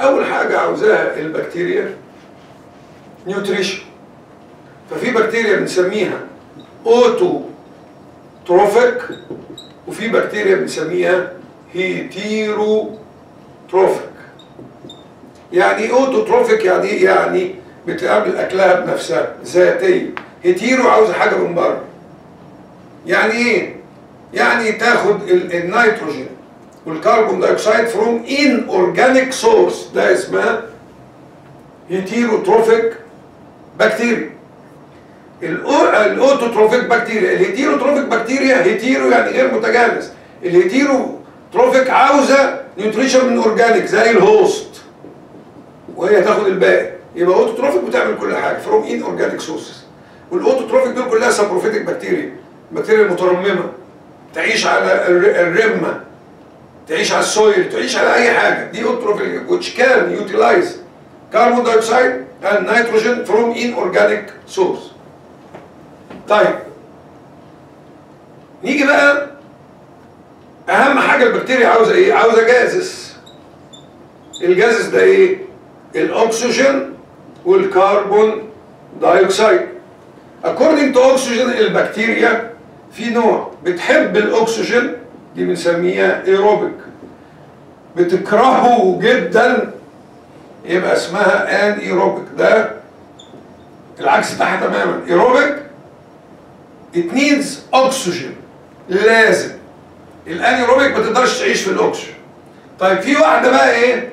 أول حاجة عاوزاها البكتيريا nutrition ففي بكتيريا بنسميها autotrophic وفي بكتيريا بنسميها heterotrophic يعني إيه autotrophic يعني إيه؟ يعني بتعمل اكلها بنفسها ذاتية. hetero عاوزة حاجة من بره. يعني إيه؟ يعني تاخد ال- النيتروجين. وال carbon dioxide from inorganic source ده اسمها heterotrophic bacteria ال autotrophic bacteria ال heterotrophic bacteria hetero يعني غير متجانس. ال heterotrophic عاوزة nutrition من organic زي ال host وهي تاخد الباقي. يبقى autotrophic بتعمل كل حاجة from inorganic sources وال autotrophic دول كلها saprophytic bacteria البكتيريا المترممه تعيش على الر- الرمة. تعيش على ال soil تعيش على أي حاجة. دي autotrophic which can utilize carbon dioxide and nitrogen from inorganic source. طيب. نيجي بقى. أهم حاجة البكتيريا عاوزة إيه؟ عاوزة جازس الجازس ده إيه؟ الأكسجين والكربون dioxide according to oxygen البكتيريا في نوع بتحب الأكسجين دي بنسميها ايروبيك بتكرهه جدا يبقى اسمها anaerobic ده العكس بتاعها تماما. aerobic it needs oxygen لازم. ال anaerobic ما تقدرش تعيش في الاكسجين طيب في واحدة بقى إيه؟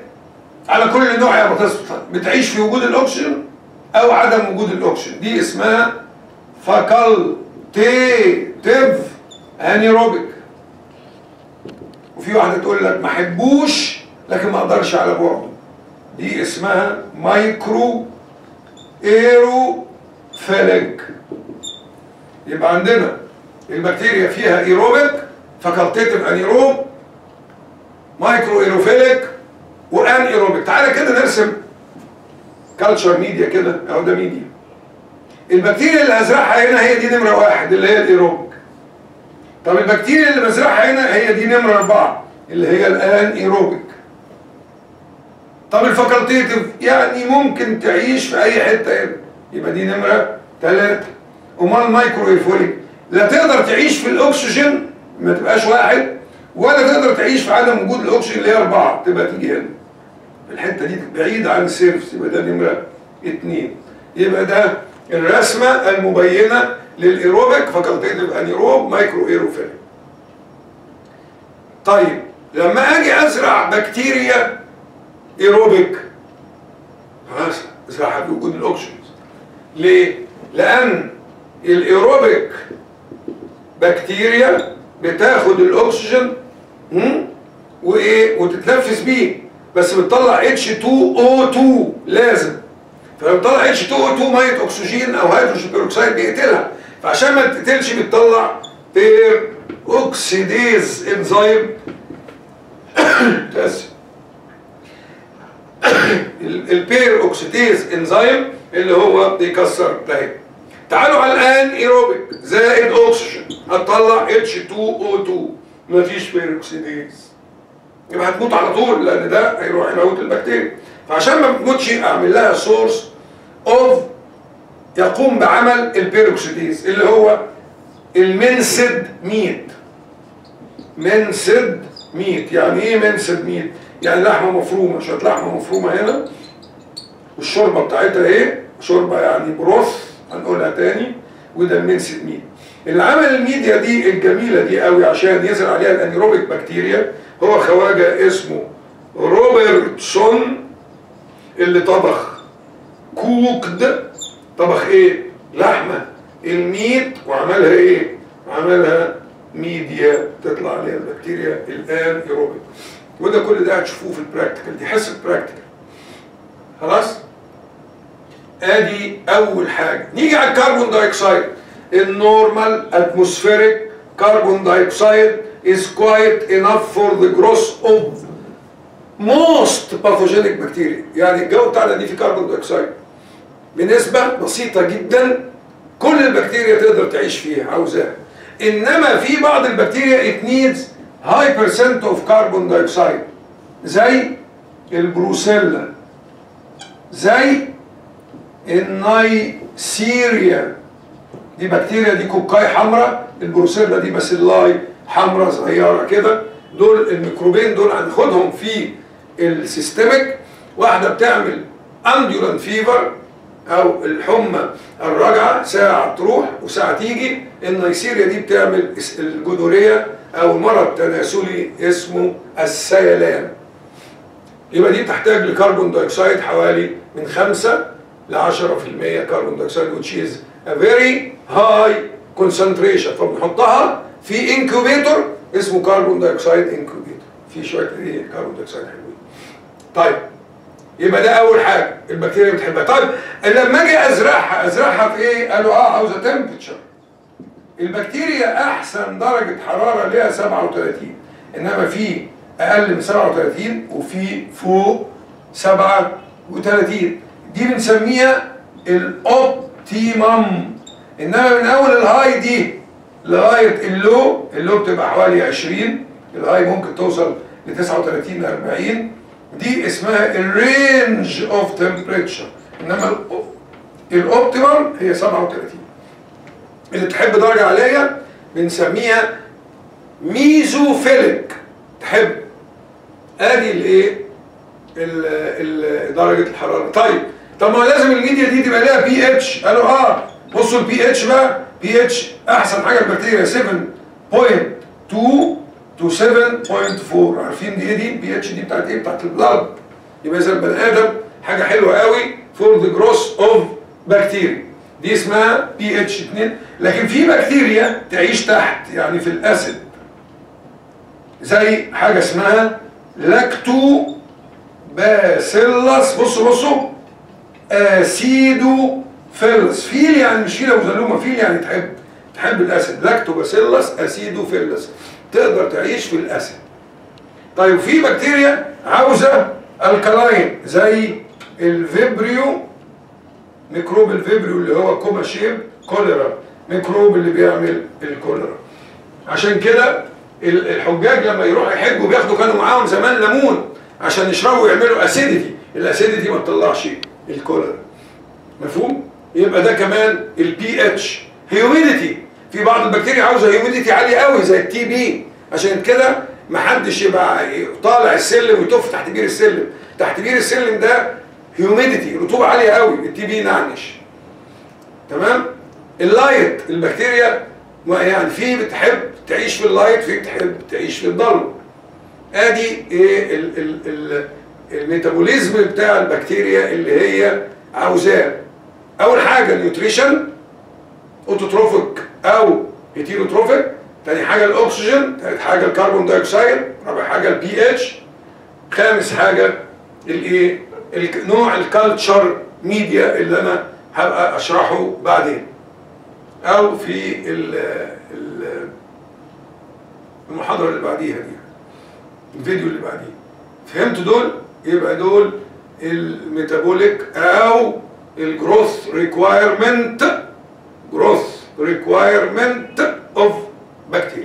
على كل نوع يا بتعيش في وجود الاكسجين أو عدم وجود الاكسجين دي اسمها facultative anaerobic وفي واحدة تقول لك ما احبوش لكن ما أقدرش على بعده. دي اسمها microaerophilic يبقى عندنا البكتيريا فيها aerobic facultative anaerobe microaerophilic و anaerobic. تعالى كده نرسم culture media كده اهو ده ميديا البكتيريا اللي هزرعها هنا هي دي نمرة واحد اللي هي الايروبيك طب البكتيريا اللي بزرعها هنا هي دي نمرة أربعة اللي هي ال anaerobic طب ال facultative يعني ممكن تعيش في أي حتة هنا يبقى دي نمرة ثلاثة أمال ال microaerophilic لا تقدر تعيش في الأكسجين ما تبقاش واحد ولا تقدر تعيش في عدم وجود الأكسجين اللي هي أربعة تبقى تيجي هنا. الحتة دي بعيدة عن ال surface يبقى ده نمرة اثنين يبقى ده الرسمة المبينة لل aerobic facultative anaerobe microaerophilic طيب لما أجي أزرع بكتيريا إيروبيك خلاص ازرعها بوجود الاكسجين ليه؟ لأن ال aerobic bacteria بتاخد الاكسجين؟ وإيه؟ وتتنفس بيه. بس بتطلع H2O2 لازم. فلما بتطلع H2O2 مية أكسجين أو hydrogen peroxide بيقتلها. فعشان ما تقتلش بتطلع peroxidase enzyme. البير اوكسيديز إنزيم اللي هو بيكسر ده تعالوا على الآن ايروبيك زائد أكسجين. هتطلع H2O2 مفيش بير اوكسيديز يبقى هتموت على طول لأن ده هيروح يموت البكتيريا. فعشان ما بتموتش اعمل لها سورس اوف يقوم بعمل البيروكسيديز اللي هو المنسد ميت. minced meat. يعني إيه minced meat؟ يعني لحمة مفرومة شوية لحمة مفرومة هنا والشوربة بتاعتها إيه؟ شوربة يعني broth هنقولها تاني وده ال minced meat. اللي عمل الميديا دي الجميلة دي قوي عشان يزرع عليها ال anaerobic بكتيريا هو خواجة اسمه روبرتسون اللي طبخ cooked طبخ إيه؟ لحمة. ال meat وعملها إيه؟ عملها ميديا تطلع عليها البكتيريا ال anaerobic وده كل ده هتشوفوه في ال practical دي حصة practical خلاص؟ آدي أول حاجة. نيجي على ال carbon dioxide ال normal atmospheric carbon dioxide is quite enough for the growth of most pathogenic bacteria يعني الجو بتاعنا دي فيه carbon dioxide بنسبة بسيطة جدا كل البكتيريا تقدر تعيش فيها عاوزاها. إنما في بعض البكتيريا it needs high percent of carbon dioxide. زي البروسيلا. زي النايسيريا. دي بكتيريا دي cocci حمراء. البروسيلا دي bacilli حمراء صغيرة كده. دول الميكروبين دول هناخدهم في ال systemic واحدة بتعمل undulant fever أو الحمى الراجعه ساعة تروح وساعة تيجي. النيسيريا دي بتعمل الجدورية أو مرض تناسلي اسمه السيلان. يبقى دي تحتاج ل carbon dioxide حوالي من 5 ل 10% carbon dioxide which is a very high concentration. فبنحطها في incubator اسمه carbon dioxide incubator في شوية carbon dioxide حلوين طيب يبقى ده أول حاجة البكتيريا بتحبها. طيب لما أجي أزرعها أزرعها في إيه؟ قالوا آه عاوزه temperature البكتيريا أحسن درجة حرارة ليها 37 إنما في أقل من 37 وفي فوق 37 دي بنسميها ال optimum. إنما من أول ال high دي لغاية ال low ال low بتبقى حوالي 20 ال high ممكن توصل ل 39 ل 40 دي اسمها ال range of temperature إنما ال optimum هي 37 اللي تحب درجة عالية بنسميها mesophilic تحب. آدي الايه درجة الحرارة. طيب طب ما لازم الميديا دي تبقى لها بي اتش قالوا آه بصوا البي اتش بقى. بي اتش أحسن حاجة البكتيريا 7.2 to 7.4 عارفين دي إيه؟ دي البي اتش دي بتاعت إيه؟ بتاعت ال blood. يبقى اذا البني آدم حاجة حلوة قوي for the growth of bacteria دي اسمها بي اتش 2 لكن في بكتيريا تعيش تحت يعني في ال acid زي حاجة اسمها Lactobacillus بصوا بصوا. acidophilus phil يعني مش فيل أبو زلومة phil يعني تحب. تحب ال acid Lactobacillus acidophilus تقدر تعيش في ال acid طيب في بكتيريا عاوزة alkaline زي ال Vibrio ميكروب ال Vibrio اللي هو comma shape كوليرا. ميكروب اللي بيعمل الكوليرا. عشان كده الحجاج لما يروحوا يحجوا بياخدوا كانوا معاهم زمان ليمون عشان يشربوا ويعملوا acidity ال acidity ما تطلعش الكوليرا. مفهوم؟ يبقى ده كمان ال pH humidity في بعض البكتيريا عاوزة humidity عاليه قوي زي ال TB عشان كده ما حدش يبقى طالع السلم ويطف تحت بير السلم. تحت بير السلم ده humidity رطوبة عالية قوي. ال TB نعنش. تمام؟ ال light البكتيريا يعني في بتحب تعيش في ال light في بتحب تعيش في الضلمة. آدي إيه ال ال ال ال metabolism بتاع البكتيريا اللي هي عاوزاه. أول حاجة ال nutrition autotrophic أو heterotrophic تاني حاجة الأكسجين تالت حاجة ال carbon dioxide رابع حاجة البي اتش خامس حاجة الايه نوع ال culture media اللي أنا هبقى أشرحه بعدين. أو في ال ال المحاضرة اللي بعديها دي الفيديو اللي بعديه. فهمتوا دول؟ يبقى دول ال metabolic أو ال growth requirement growth requirement of bacteria